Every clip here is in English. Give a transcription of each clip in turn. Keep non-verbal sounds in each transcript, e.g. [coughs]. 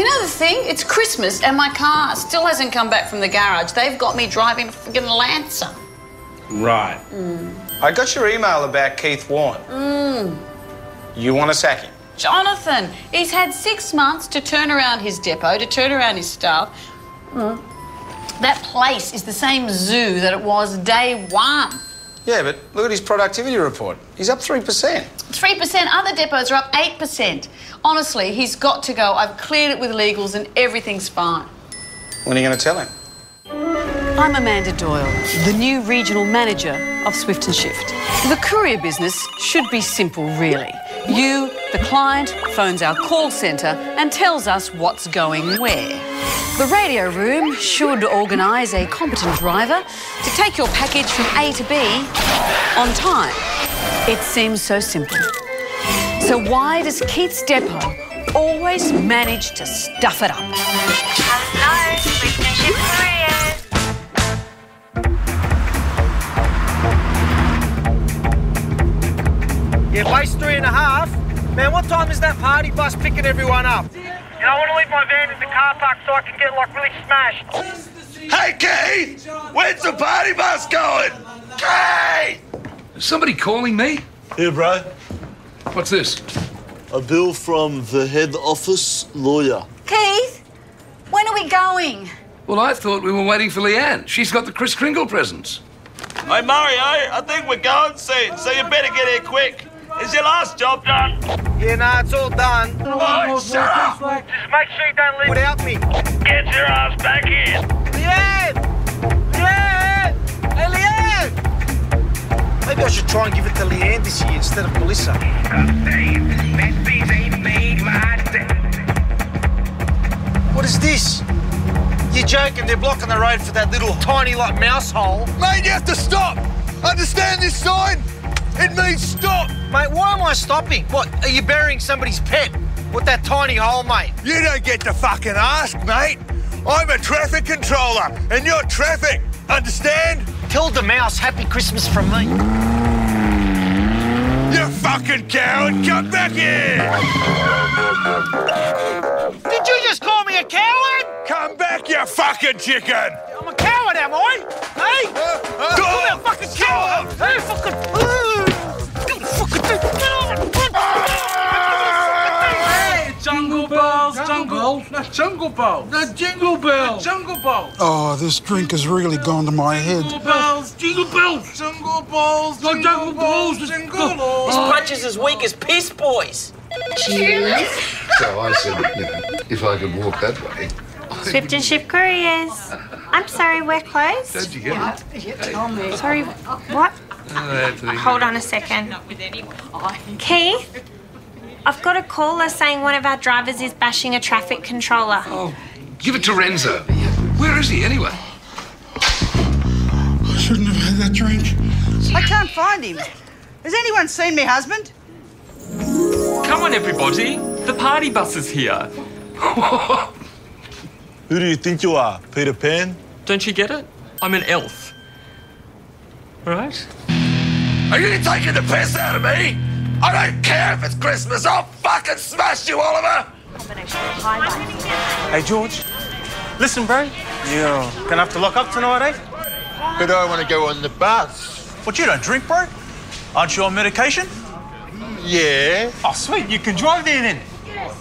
you know the thing? It's Christmas and my car still hasn't come back from the garage. They've got me driving a friggin' Lancer. Right. I got your email about Keith Warren. Mm. You want to sack him? Jonathan, he's had six months to turn around his depot, to turn around his staff. Mm. That place is the same zoo that it was day one. Yeah, but look at his productivity report. He's up 3%. 3%, other depots are up 8%. Honestly, he's got to go. I've cleared it with legals and everything's fine. When are you going to tell him? I'm Amanda Doyle, the new regional manager of Swift and Shift. The courier business should be simple, really. You, the client, phones our call centre and tells us what's going where. The radio room should organise a competent driver to take your package from A to B on time. It seems so simple. So why does Keith's depot always manage to stuff it up? Yeah, base three and a half. Man, what time is that party bus picking everyone up? You know, I want to leave my van in the car park so I can get like really smashed. Hey, Keith! Where's the party bus going? Keith! Is somebody calling me? Here, bro. What's this? A bill from the head office lawyer. Keith, when are we going? Well, I thought we were waiting for Leanne. She's got the Kris Kringle presents. Hey, Mario, I think we're going soon, so you better get here quick. Is your last job done? Yeah, nah, it's all done. Oh, shut up! Just make sure you don't leave Without me. Get your ass back here. Leanne! Leanne! Hey, Leanne! Maybe I should try and give it to Leanne this year instead of Melissa. What is this? You're joking, they're blocking the road for that little tiny, like, mouse hole. Mate, you have to stop! Understand this sign? It means stop! Mate, why am I stopping? What, are you burying somebody's pet? With that tiny hole, mate? You don't get to fucking ask, mate. I'm a traffic controller, and you're traffic. Understand? Tell the mouse happy Christmas from me. You fucking coward! Come back here! Did you just call me a coward? Come back, you fucking chicken! I'm a coward, am I? Hey! Uh, uh, call me a fucking coward! Hey, fucking... Hey, Jungle Bells, Jungle, not Jungle Bells, not Jingle Bells, Jungle Bells. Oh, this drink has really gone to my head. Jingle bells, jingle bells, jingle balls, no jungle balls, jingle balls. His punch oh, is as weak as piss, boys. Cheers. So I said, you know, if I could walk that way. Swift and Shift Couriers. I'm sorry, we're closed. How'd you get it? Sorry, what? Oh, Hold on a second. Keith, I've got a caller saying one of our drivers is bashing a traffic controller. Oh, give it to Renzo. Where is he anyway? I shouldn't have had that drink. I can't find him. Has anyone seen me husband? Come on, everybody. The party bus is here. [laughs] Who do you think you are, Peter Pan? Don't you get it? I'm an elf. Right? Are you taking the piss out of me? I don't care if it's Christmas. I'll fucking smash you, Oliver. Hey, George. Listen, bro. Yeah. Gonna have to lock up tonight, eh? But I want to go on the bus. What, you don't drink, bro? Aren't you on medication? Yeah, Oh, sweet. You can drive there then.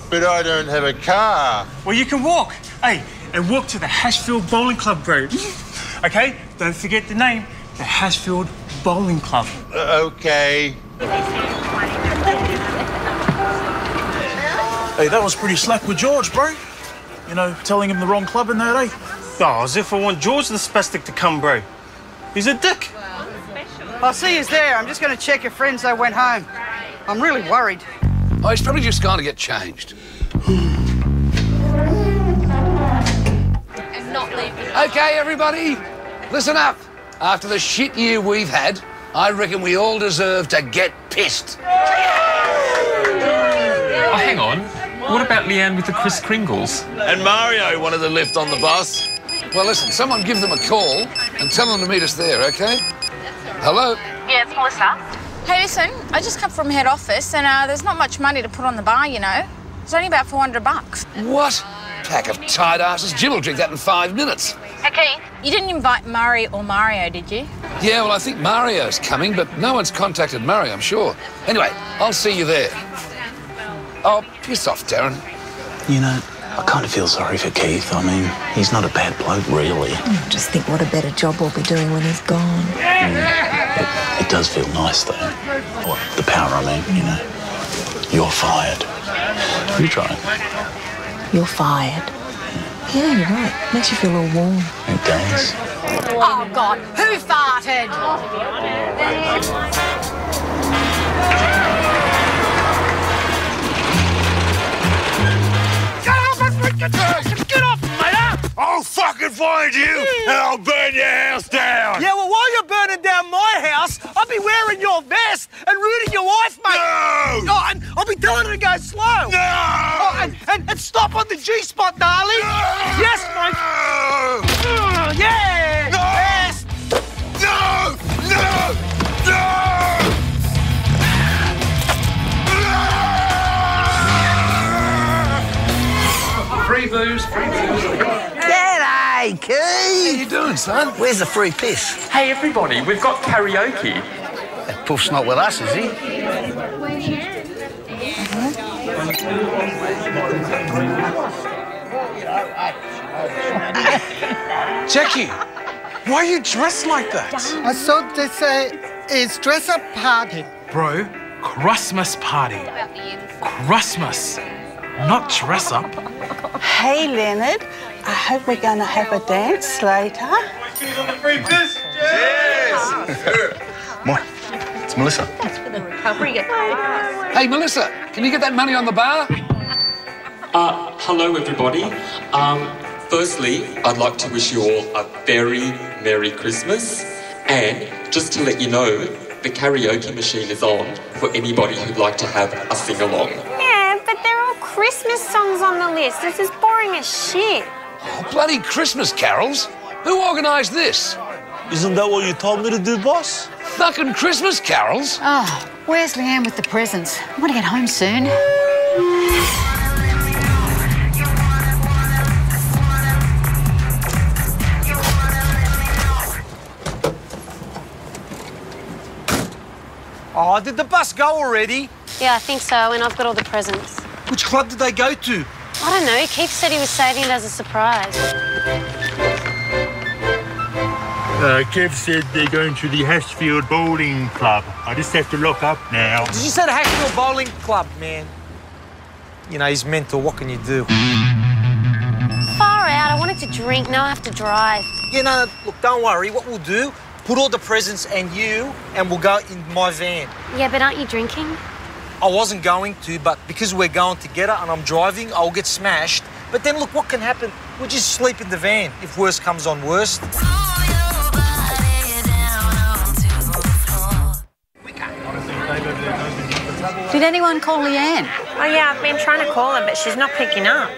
but I don't have a car. Well, you can walk. Hey, and walk to the Hashfield Bowling Club, bro. [laughs] okay? Don't forget the name. The Hashfield Bowling Club. Uh, okay. Hey, that was pretty slack with George, bro. You know, telling him the wrong club in that, eh? Oh, as if I want George the spastic to come, bro. He's a dick. I'll see you there. I'm just going to check if they went home. I'm really worried. Oh, he's probably just gone to get changed. Okay, everybody, listen up. After the shit year we've had, I reckon we all deserve to get pissed. Oh, hang on. What about Leanne with the Kris Kringles? And Mario wanted to lift on the bus. Well, listen, someone give them a call and tell them to meet us there, okay? Hello? Yeah, it's Melissa. Hey, listen, I just come from head office and uh, there's not much money to put on the bar, you know. It's only about 400 bucks. What? Pack of tight asses. Jim will drink that in five minutes. Okay. You didn't invite Murray or Mario, did you? Yeah, well, I think Mario's coming, but no one's contacted Murray, I'm sure. Anyway, I'll see you there. Oh, piss off, Darren. You know, I kind of feel sorry for Keith. I mean, he's not a bad bloke, really. Mm, just think what a better job we'll be doing when he's gone. Mm, it does feel nice, though. What, the power, I mean, you know. You're fired. You try. You're fired. Yeah, you're right. Makes you feel all warm. It does. Oh, God. Who farted? Get off my freaking Get off, mate! I'll fucking find you hmm. and I'll burn your house down! Yeah, well, while you're burning down my house, I'll be wearing your vest and rooting your wife, mate. No! Oh, and I'll be telling her to go slow. No! Oh, and, and, and stop on the G spot, darling. Yes, mate. Oh, yeah. No! Yes. No! No! No! Free booze, free booze. G'day, Keith. How you doing, son? Where's the free piss? Hey, everybody, we've got karaoke. That puff's not with us, is he? Jackie, why are you dressed like that? I thought they say it's dress up party. Bro, Christmas party. Christmas, not dress up. Hey, Leonard. I hope we're going to have a dance later. Moi, it's Melissa. Hey, Melissa, can you get that money on the bar? Uh, hello, everybody. Um, firstly, I'd like to wish you all a very Merry Christmas. And just to let you know, the karaoke machine is on for anybody who'd like to have a sing along. Yeah, but they're all Christmas songs on the list. This is boring as shit. Oh, bloody Christmas carols. Who organised this? Isn't that what you told me to do, boss? Fucking Christmas carols? Oh, where's Leanne with the presents? I want to get home soon. Oh, did the bus go already? Yeah, I think so, and I've got all the presents. Which club did they go to? I don't know. Keith said he was saving it as a surprise. Uh, Kev said they're going to the Hashfield Bowling Club. I just have to look up now. Did you say the Hacknell Bowling Club, man? You know, he's mental. What can you do? Far out. I wanted to drink. Now I have to drive. You know, look, don't worry. What we'll do, put all the presents and you, and we'll go in my van. Yeah, but aren't you drinking? I wasn't going to, but because we're going together and I'm driving, I'll get smashed. But then look, what can happen? We'll just sleep in the van if worst comes on worst. Did anyone call Leanne? Oh, yeah, I've been trying to call her, but she's not picking up.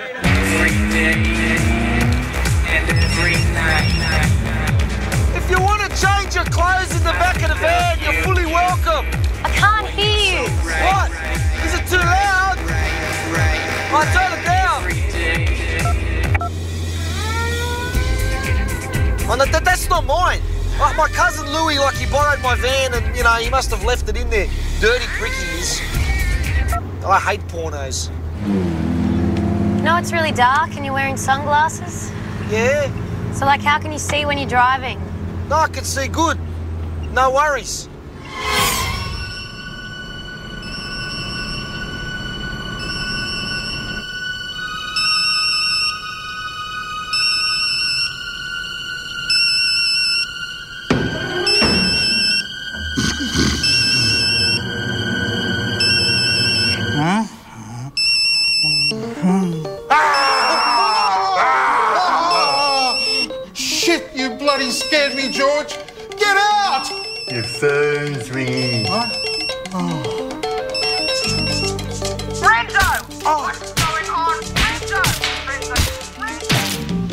Not mine. Like my cousin Louis, like he borrowed my van and, you know, he must have left it in there. Dirty prick he is. I hate pornos. No, it's really dark and you're wearing sunglasses. Yeah? So, like, how can you see when you're driving? No, I can see good. No worries. Me, George. Get out! Your phone's ringing. Renzo! Oh. What's going on? Renzo! Renzo!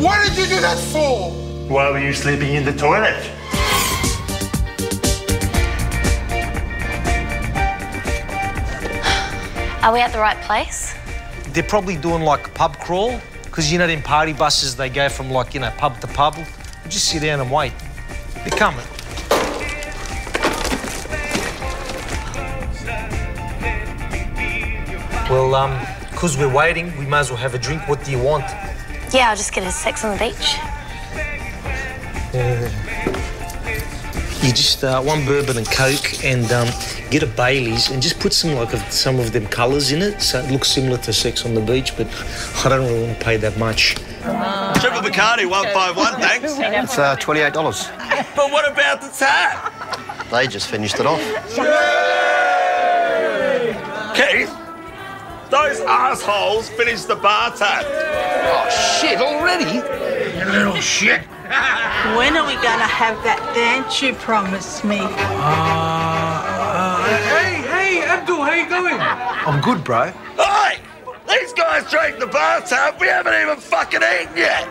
What did you do that for? Why were you sleeping in the toilet? Are we at the right place? They're probably doing like a pub crawl Because you know, in party buses, they go from like, you know, pub to pub. We just sit down and wait. They're coming. Well, um, because we're waiting, we might as well have a drink. What do you want? Yeah, I'll just get a sex on the beach. Uh, you just uh, one bourbon and coke, and um, get a Bailey's, and just put some like of, some of them colours in it, so it looks similar to Sex on the Beach. But I don't really want to pay that much. Triple Bacardi, 151, thanks. It's uh, $28. But what about the tap? They just finished it off. Keith, those assholes finished the bar tap. Oh, shit, already? You little shit. When are we going to have that dance you promised me? Uh, hey, hey, Abdul, how you going? I'm good, bro. Hey! These guys drank the bar tap. We haven't even fucking eaten yet.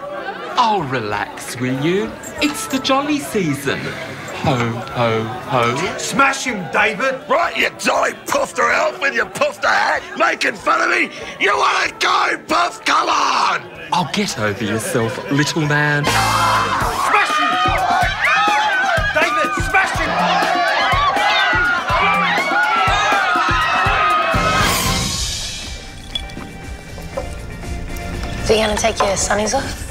Oh, relax, will you? It's the jolly season. Ho, ho, ho. Smash him, David. Right, you jolly poofter elf with your poofter hat, making fun of me. You want to go, Puff? Come on! I'll get over yourself, little man. Smash him! David, smash him! So you gonna take your sunnies off?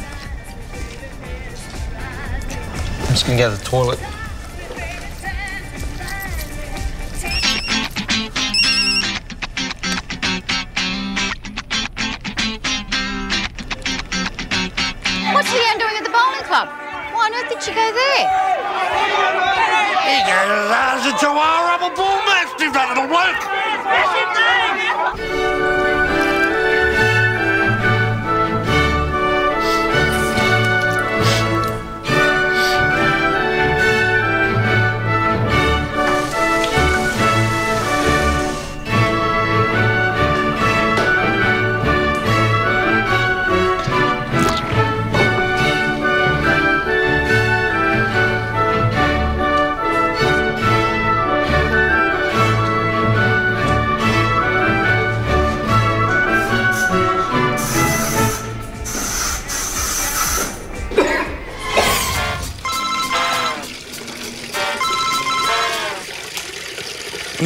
Just gonna go to the toilet. What's Leanne doing at the bowling club? Why on earth did she go there? He goes ours into our rubber ball match. He's done it'll work.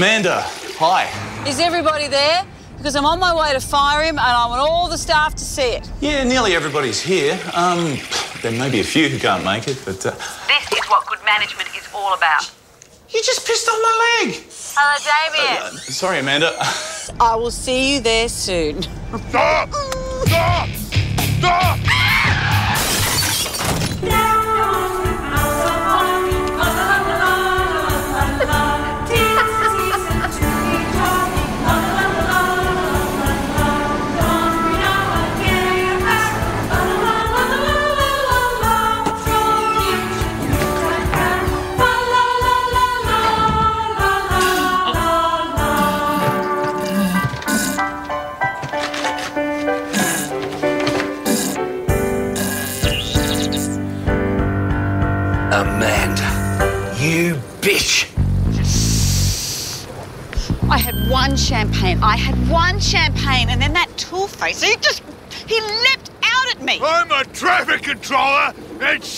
Amanda, hi. Is everybody there? Because I'm on my way to fire him and I want all the staff to see it. Yeah, nearly everybody's here. Um, there may be a few who can't make it, but uh, This is what good management is all about. you just pissed on my leg. Hello, Damien. Sorry, Amanda. I will see you there soon. Stop! Stop! Stop!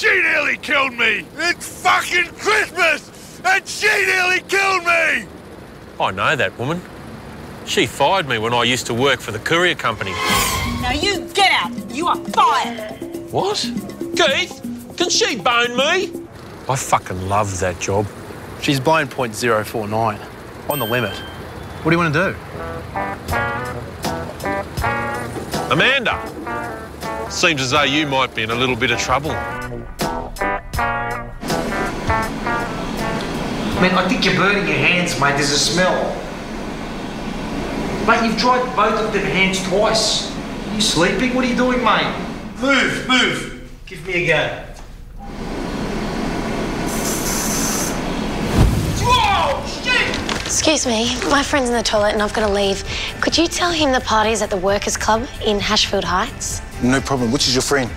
She nearly killed me. It's fucking Christmas, and she nearly killed me. I know that woman. She fired me when I used to work for the courier company. Now you get out. You are fired. What? Keith, can she bone me? I fucking love that job. She's blown .049 on the limit. What do you want to do? Amanda, seems as though you might be in a little bit of trouble. Man, I think you're burning your hands, mate. There's a smell. Mate, you've dried both of them hands twice. Are you sleeping? What are you doing, mate? Move, move. Give me a go. Excuse me, my friend's in the toilet and I've got to leave. Could you tell him the party's at the Workers' Club in Hashfield Heights? No problem. Which is your friend?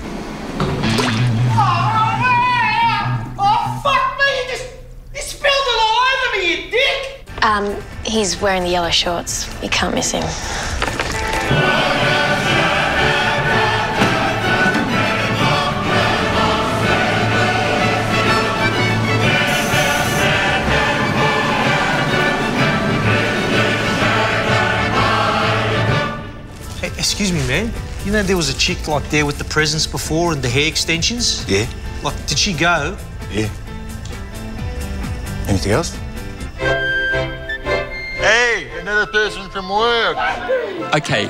Um, he's wearing the yellow shorts. You can't miss him. Hey, excuse me, man. You know there was a chick like there with the presents before and the hair extensions? Yeah. Like, did she go? Yeah. Anything else? Another person work. Okay,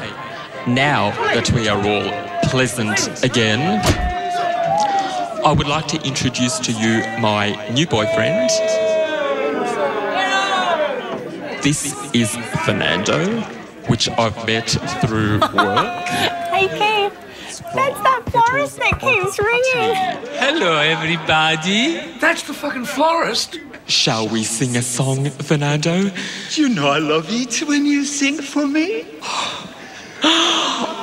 now that we are all pleasant again, I would like to introduce to you my new boyfriend. This is Fernando, which I've met through [laughs] work. Hey, Keith. That's that florist that keeps ringing. Hello, everybody. That's the fucking florist. Shall we sing a song, Fernando? You know I love it when you sing for me. [gasps]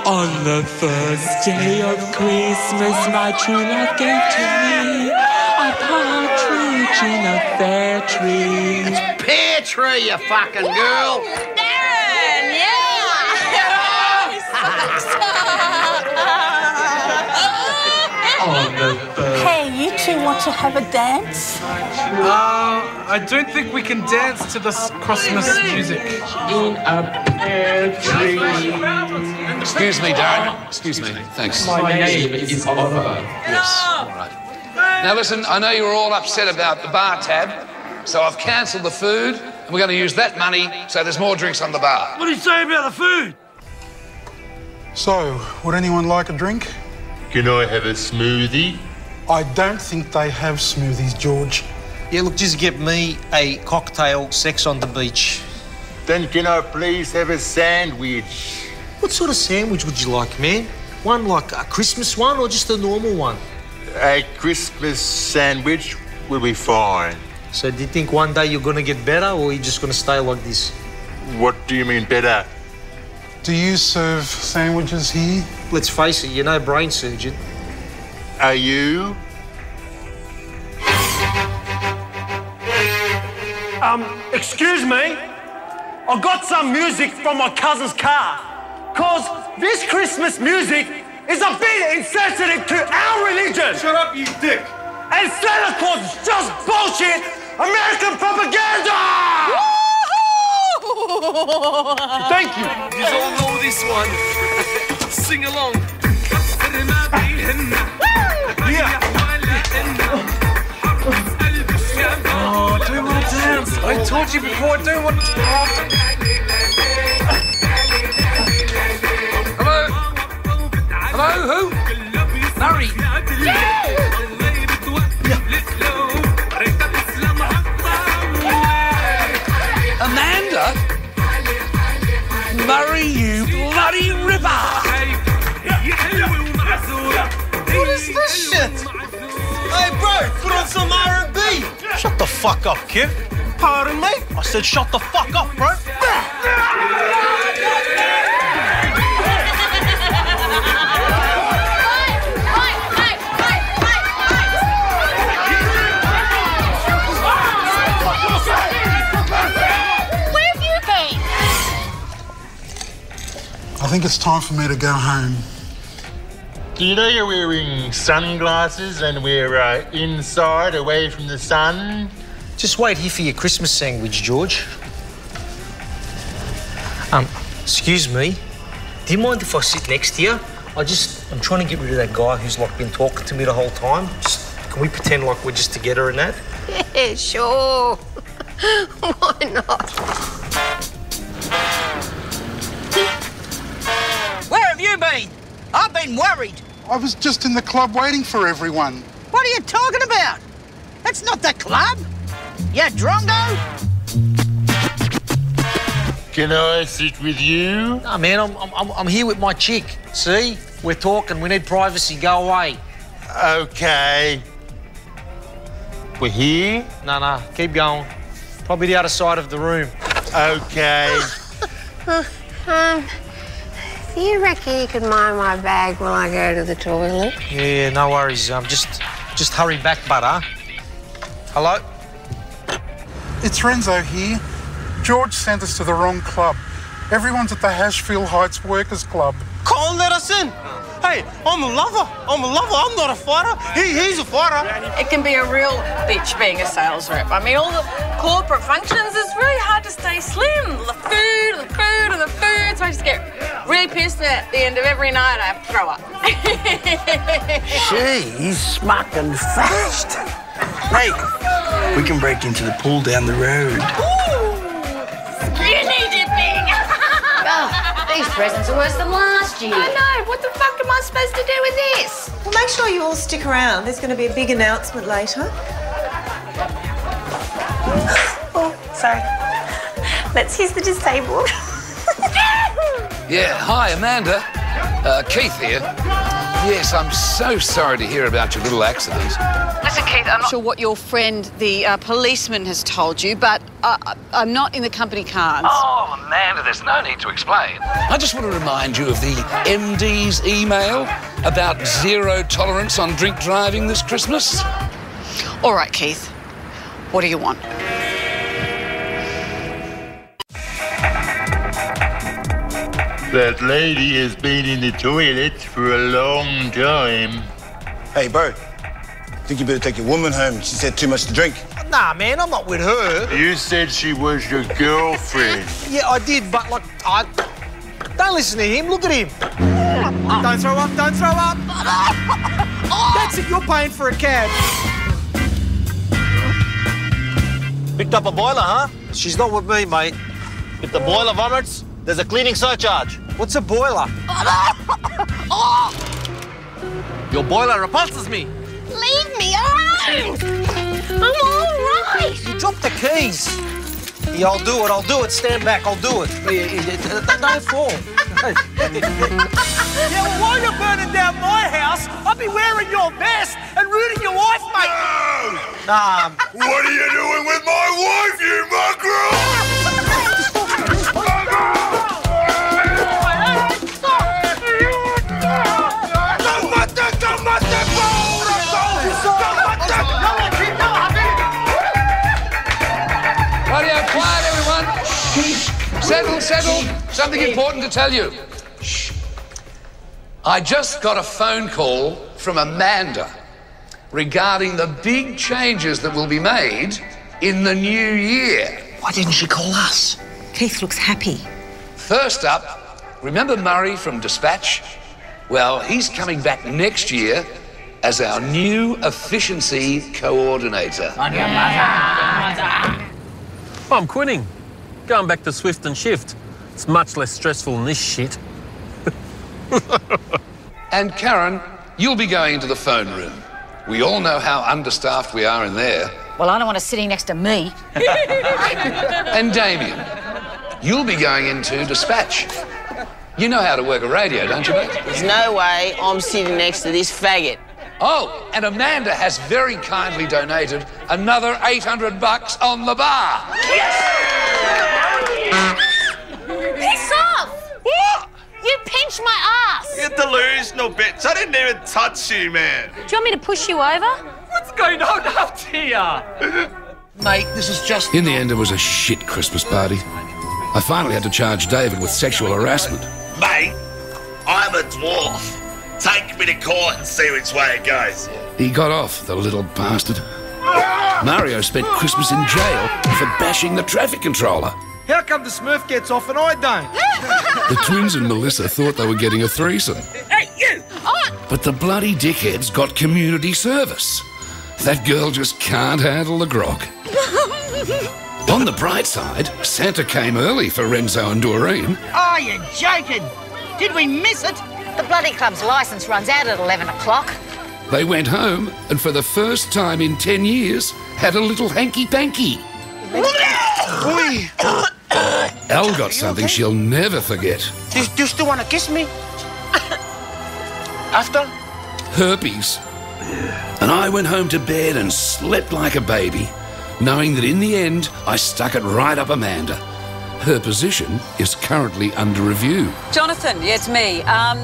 On the first day of Christmas, my true love gave to me a partridge in a fair tree. Pear tree, you fucking girl. Darren, [laughs] On the first Hey, you two want to have a dance? Uh, I don't think we can dance to this Christmas music. in a pear tree. Excuse me, Darren. Excuse me. Thanks. My name is Oliver. Yes. All right. Now listen, I know you were all upset about the bar tab, so I've cancelled the food, and we're going to use that money so there's more drinks on the bar. What do you say about the food? So, would anyone like a drink? Can I have a smoothie? I don't think they have smoothies, George. Yeah, look, just get me a cocktail, sex on the beach. Then can I please have a sandwich? What sort of sandwich would you like, man? One like a Christmas one or just a normal one? A Christmas sandwich will be fine. So do you think one day you're gonna get better or you're you just gonna stay like this? What do you mean better? Do you serve sandwiches here? Let's face it, you're no brain surgeon. Are you? Um, excuse me. I got some music from my cousin's car. Cause this Christmas music is a bit insensitive to our religion. Shut up, you dick. And Santa Claus is just bullshit American propaganda! Thank you. You all know this one. Sing along. Oh, [laughs] I do want to dance. I told you before, I don't want to. Hello? Hello, who? Larry. Amanda? Marry you, bloody ripper! What is this shit? Hey, bro, put on some R&B. Shut the fuck up, kid. Pardon me? I said shut the fuck up, bro. Where have you been? I think it's time for me to go home. Do you know you're wearing sunglasses and we're uh, inside away from the sun? Just wait here for your Christmas sandwich, George. Um, excuse me. Do you mind if I sit next to you? I just, I'm trying to get rid of that guy who's like been talking to me the whole time. Just, can we pretend like we're just together and that? [laughs] Yeah, sure. [laughs] Why not? Where have you been? I've been worried. I was just in the club waiting for everyone. What are you talking about? That's not the club. You drongo? Can I sit with you? No, man, I'm, I'm, I'm here with my chick. See? We're talking. We need privacy. Go away. Okay. We're here? No, no. Keep going. Probably the other side of the room. Okay. [laughs] Um, do you reckon you could mind my bag while I go to the toilet? Yeah, no worries. Um, just, just hurry back, butter. Hello? It's Renzo here. George sent us to the wrong club. Everyone's at the Hashfield Heights Workers Club. Can't let us in. Hey, I'm a lover. I'm a lover. I'm not a fighter. He, he's a fighter. It can be a real bitch being a sales rep. I mean, all the corporate functions, it's really hard to stay slim. The food, the food, and the food. So I just get really pissed at the end of every night. I have to throw up. [laughs] She's smacking fast. Hey, we can break into the pool down the road. Skinny dipping! [laughs] oh, these presents are worse than last year. I know. What the fuck am I supposed to do with this? Well, make sure you all stick around. There's going to be a big announcement later. [gasps] oh, sorry. Let's use the disabled. [laughs] Yeah, hi, Amanda. Uh, Keith here. Yes, I'm so sorry to hear about your little accident. Listen, Keith, I'm not sure what your friend, the uh, policeman, has told you, but uh, I'm not in the company cars. Oh, Amanda, there's no need to explain. I just want to remind you of the MD's email about zero tolerance on drink driving this Christmas. All right, Keith. What do you want? That lady has been in the toilet for a long time. Hey, bro. Think you better take your woman home. She's had too much to drink. Nah, man, I'm not with her. You said she was your girlfriend. Yeah, I did, but like, I. Don't listen to him. Look at him. Don't throw up. Don't throw up. That's it. You're paying for a cab. Picked up a boiler, huh? She's not with me, mate. If the boiler vomits, there's a cleaning surcharge. What's a boiler? [laughs] Your boiler repulses me. Leave me alone! I'm all right! You dropped the keys. Yeah, I'll do it. I'll do it. Stand back. I'll do it. Don't fall. [laughs] yeah, well, while you're burning down my house, I'll be wearing your vest and rooting your wife, mate. Nah. What are you doing with my wife, you mongrel? Settle, settle. Something important to tell you. Shh. I just got a phone call from Amanda regarding the big changes that will be made in the new year. Why didn't she call us? Keith looks happy. First up, remember Murray from Dispatch? Well, he's coming back next year as our new efficiency coordinator. I'm quitting. Going back to Swift and Shift. It's much less stressful than this shit. [laughs] And Karen, you'll be going into the phone room. We all know how understaffed we are in there. Well, I don't want her sitting next to me. [laughs] And Damien, you'll be going into dispatch. You know how to work a radio, don't you, mate? There's no way I'm sitting next to this faggot. Oh, and Amanda has very kindly donated another 800 bucks on the bar. Piss off! What? You pinched my ass! You're delusional bitch. I didn't even touch you, man. Do you want me to push you over? What's going on up here? [laughs] Mate, this is just. In the end, it was a shit Christmas party. I finally had to charge David with sexual harassment. Mate, I'm a dwarf. Take me to court and see which way it goes. He got off, the little bastard. Mario spent Christmas in jail for bashing the traffic controller. How come the Smurf gets off and I don't? [laughs] The twins and Melissa thought they were getting a threesome. hey, you! Oh. But the bloody dickheads got community service. That girl just can't handle the grog. [laughs] On the bright side, Santa came early for Renzo and Doreen. Oh, you're joking. Did we miss it? The bloody club's license runs out at 11 o'clock. They went home and for the first time in 10 years had a little hanky panky. [laughs] Oi! Elle got something she'll never forget Do, do you still want to kiss me? [coughs] After? herpes. And I went home to bed and slept like a baby, knowing that in the end I stuck it right up Amanda. Her position is currently under review. Jonathan, yeah, it's me. Um,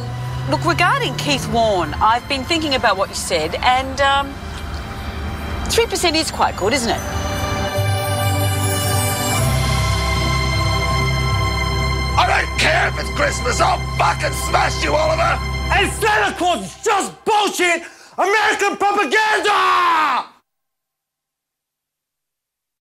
look, regarding Keith Warren, I've been thinking about what you said, and um, 3% is quite good, isn't it? care if it's Christmas. I'll fucking smash you, Oliver. And Santa Claus is just bullshit American propaganda!